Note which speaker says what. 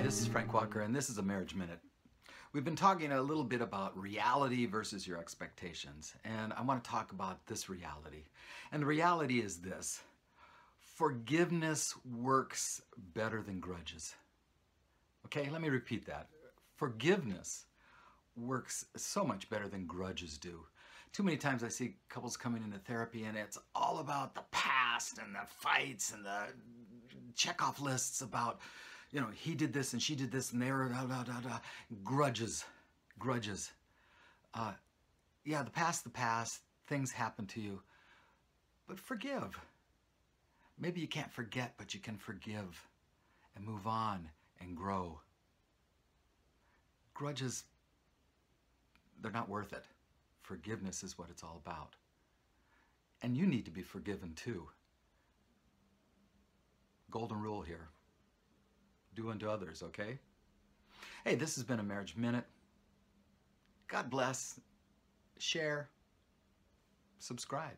Speaker 1: this is Frank Walker, and this is a Marriage Minute. We've been talking a little bit about reality versus your expectations, and I want to talk about this reality. And the reality is this forgiveness works better than grudges. Okay, let me repeat that. Forgiveness works so much better than grudges do. Too many times I see couples coming into therapy and it's all about the past and the fights and the checkoff lists about, you know, he did this and she did this and they were da da da da. Grudges, grudges. Uh, yeah, the past, the past. Things happen to you, but forgive. Maybe you can't forget, but you can forgive and move on and grow. Grudges, they're not worth it. Forgiveness is what it's all about. And you need to be forgiven too. Golden rule here. Do unto others, okay? Hey, this has been a Marriage Minute. God bless. Share. Subscribe.